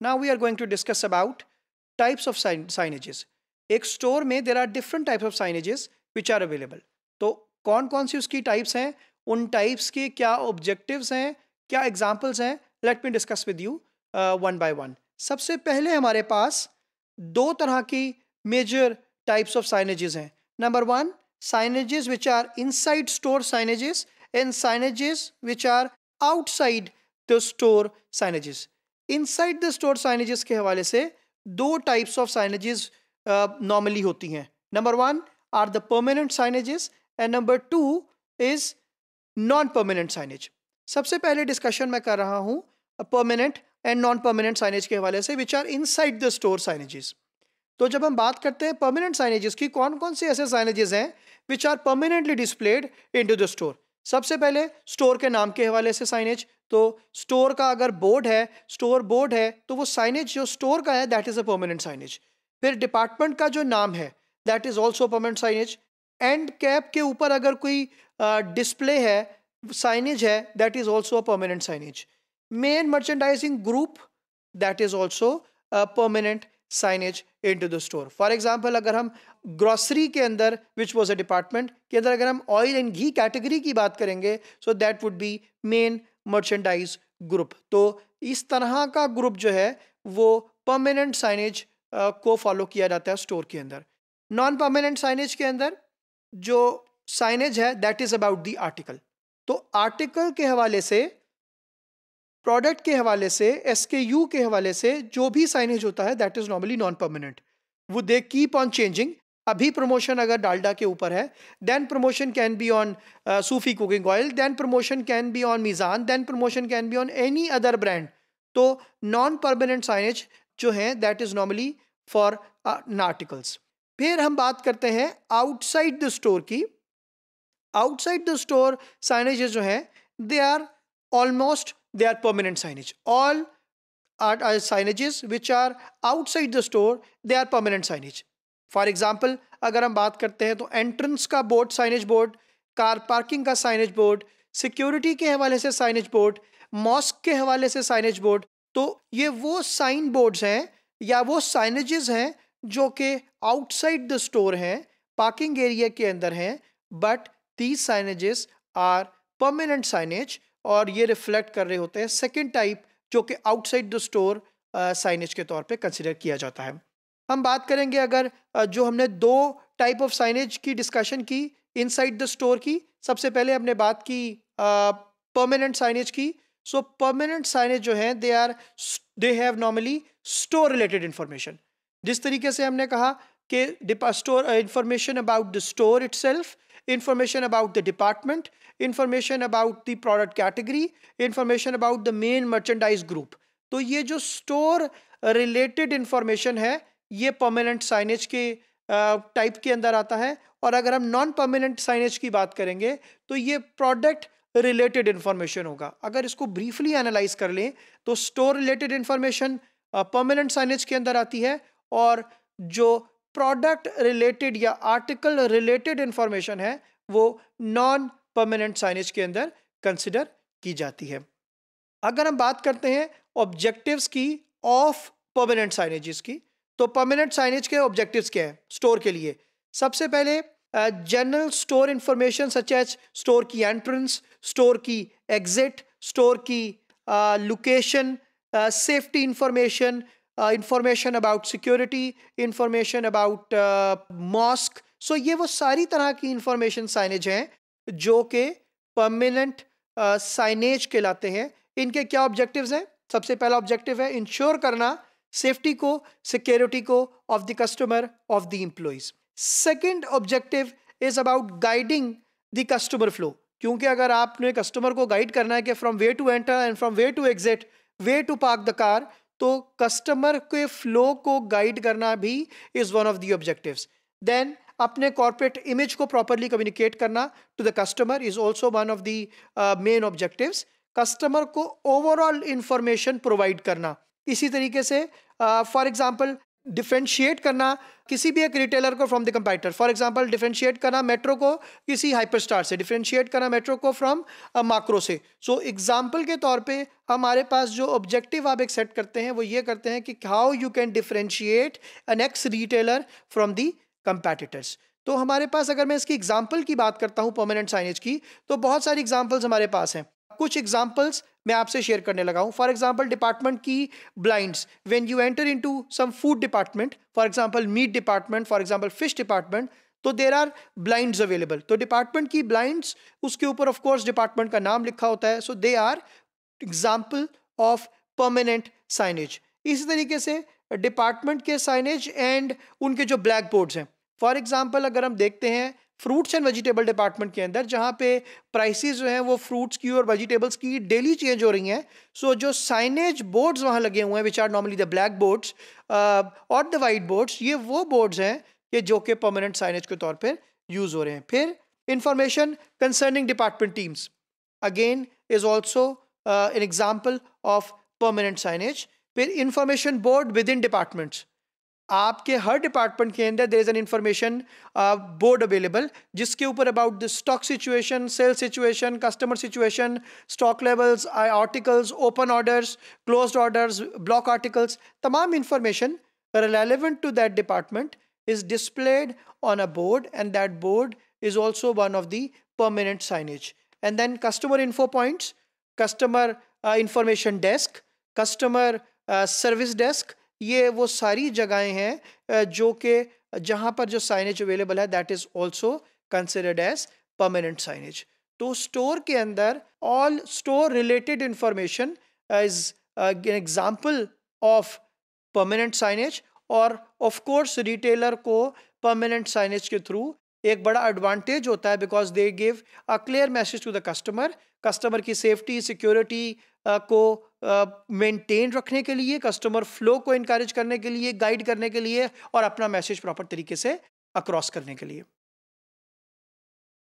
now we are going to discuss about types of sign, signages. एक store में there are different types of signages which are available तो कौन कौन सी उसकी types हैं? उन टाइप्स के क्या ऑब्जेक्टिव्स हैं? क्या एग्जाम्पल्स हैं? Let me discuss with you one by one सबसे पहले हमारे पास दो तरह की मेजर टाइप्स ऑफ़ साइनेजेस हैं। Number one signages which are inside store signages and signages which are outside the store signages inside the store signages के हवाले से दो टाइप्स ऑफ़ साइनेजेस नॉर्मली होती हैं। Number one are the permanent signages and number two is non permanent signage सबसे पहले discussion मैं कर रहा हूँ permanent and non permanent signage के हवाले से which are inside the store signages तो जब हम बात करते हैं परमानेंट साइनेजेस की कौन कौन से ऐसे साइनेजेस हैं which are permanently displayed in to the store सबसे पहले स्टोर के नाम के हवाले से साइनेज तो स्टोर का अगर बोर्ड है, स्टोर बोर्ड है तो वो साइनेज जो स्टोर का है that is a permanent signage फिर डिपार्टमेंट का जो नाम है that is also permanent signage and cap के ऊपर अगर कोई डिस्प्ले है साइनेज है that is also a permanent signage main merchandising group that is also permanent signage in to the store for example अगर हम ग्रॉसरी के अंदर विच वॉज़ अ डिपार्टमेंट के अंदर अगर हम ऑयल एंड घी कैटेगरी की बात करेंगे so that would be main merchandise group तो इस तरह का ग्रुप जो है, वो परमानेंट साइनेज को फॉलो किया जाता है स्टोर के अंदर। नॉन परमानेंट साइनेज के अंदर जो साइनेज है that is about the article तो आर्टिकल के हवाले से प्रोडक्ट के हवाले से एस के यू के हवाले से जो भी साइनेज होता है that is normally non permanent वो दे कीप ऑन चेंजिंग अभी प्रमोशन अगर डालडा के ऊपर है then promotion can be on Sufi cooking oil then promotion can be on Meezan then promotion can be on any other brand तो non permanent signage जो है that is normally for articles फिर हम बात करते हैं आउटसाइड द स्टोर की। Outside the store signages जो हैं they are almost they are permanent signage all signages which are outside the store, they are permanent signage. For example अगर हम बात करते हैं तो एंट्रेंस का board signage board car parking का साइनेज बोर्ड सिक्योरिटी के हवाले से साइनेज बोर्ड मॉस्क के हवाले से साइनेज बोर्ड तो ये वो साइन बोर्ड्स हैं या वो साइनेजेस हैं जो कि आउटसाइड द स्टोर हैं पार्किंग एरिया के अंदर हैं but these signages are permanent signage और ये रिफ्लेक्ट कर रहे होते हैं सेकेंड टाइप जो कि आउटसाइड द स्टोर साइनेज के तौर पे कंसिडर किया जाता है। हम बात करेंगे अगर जो हमने दो टाइप ऑफ़ साइनेज की डिस्कशन की इनसाइड द स्टोर की सबसे पहले हमने बात की परमानेंट साइनेज की सो परमानेंट साइनेज जो है they are they have normally store related information जिस तरीके से हमने कहा कि store information about the store itself information about the department, information about the product category, information about the main merchandise group. तो ये जो स्टोर रिलेटेड इंफॉर्मेशन है ये परमानेंट साइनेज के टाइप के अंदर आता है और अगर हम नॉन परमानेंट साइनेज की बात करेंगे तो ये प्रोडक्ट रिलेटेड इन्फॉर्मेशन होगा। अगर इसको ब्रीफली एनालाइज कर लें तो store related information permanent signage के अंदर आती है और जो प्रोडक्ट रिलेटेड या आर्टिकल रिलेटेड इन्फॉर्मेशन है, वो नॉन परमानेंट साइनेज के अंदर कंसिडर की जाती है। अगर हम बात करते हैं ऑब्जेक्टिव्स की ऑफ़ परमानेंट साइनेजेस की तो परमानेंट साइनेज के ऑब्जेक्टिव्स क्या है? स्टोर के लिए। सबसे पहले general store information such as store की एंट्रेंस स्टोर की एग्जिट स्टोर की location safety information information about security information about mosque so ये वो सारी तरह की इंफॉर्मेशन साइनेज हैं जो कि परमानेंट साइनेज कहलाते हैं। इनके क्या ऑब्जेक्टिव्स हैं? सबसे पहला ऑब्जेक्टिव है इंश्योर करना सेफ्टी को सिक्योरिटी को of the customer of the employees second objective is about guiding the customer flow क्योंकि अगर आपने कस्टमर को गाइड करना है कि from way to enter and from way to exit way to park the car तो customer के flow को गाइड करना भी is one of the objectives then अपने कॉर्पोरेट इमेज को प्रॉपरली कम्युनिकेट करना to the customer is also one of the main objectives customer को overall information provide करना. इसी तरीके से फॉर एग्ज़ाम्पल डिफ्रेंशिएट करना किसी भी एक रिटेलर को from the competitor for example differentiate करना मेट्रो को किसी हाइपरस्टार से डिफ्रेंशिएट करना मेट्रो को फ्रॉम माक्रो से सो. So, एग्जांपल के तौर पे हमारे पास जो ऑब्जेक्टिव आप एक सेट करते हैं वो ये करते हैं कि how you can differentiate an X retailer from the competitors तो हमारे पास अगर मैं इसकी एग्ज़ाम्पल की बात करता हूँ परमानेंट साइनेज की तो बहुत सारी एग्जाम्पल्स हमारे पास हैं। कुछ एग्जाम्पल्स मैं आपसे शेयर करने लगा हूँ। फॉर एग्ज़ाम्पल डिपार्टमेंट की blinds when you enter into some food department for example meat department for example fish department तो देर आर ब्लाइंड्स अवेलेबल तो डिपार्टमेंट की ब्लाइंड्स उसके ऊपर ऑफ़ कोर्स डिपार्टमेंट का नाम लिखा होता है। So they are example of permanent signage इसी तरीके से डिपार्टमेंट के साइनेज एंड उनके जो ब्लैक बोर्ड्स हैं। फॉर एग्ज़ाम्पल अगर हम देखते हैं फ्रूट्स एंड वेजिटेबल डिपार्टमेंट के अंदर जहाँ पे प्राइसेस जो हैं वो फ्रूट्स की और वेजिटेबल्स की डेली चेंज हो रही हैं। सो so, जो साइनेज बोर्ड्स वहाँ लगे हुए हैं which are normally the black boards और द वाइट बोर्ड्स ये वो बोर्ड्स हैं कि जो कि परमानेंट साइनेज के तौर पर यूज़ हो रहे हैं। फिर information concerning department teams again is also an example of permanent signage फिर information board within departments आपके हर डिपार्टमेंट के अंदर there is an information board available जिसके ऊपर about the stock situation sale situation customer situation stock levels articles open orders close orders block articles तमाम information relevant to that department is displayed on a board and that board is also one of signage. And then customer info points customer uh, information desk customer uh, service desk ये वो सारी जगहें हैं जो कि जहाँ पर जो साइनेज अवेलेबल है that is also considered as permanent signage तो स्टोर के अंदर all store related information is an example of permanent signage और ऑफ़ कोर्स रिटेलर को परमानेंट साइनेज के थ्रू एक बड़ा एडवांटेज होता है because they give a clear message to the customer customer की सेफ्टी सिक्योरिटी को मेंटेन रखने के लिए कस्टमर फ्लो को इनक्रेज करने के लिए गाइड करने के लिए और अपना मैसेज प्रॉपर तरीके से अक्रॉस करने के लिए।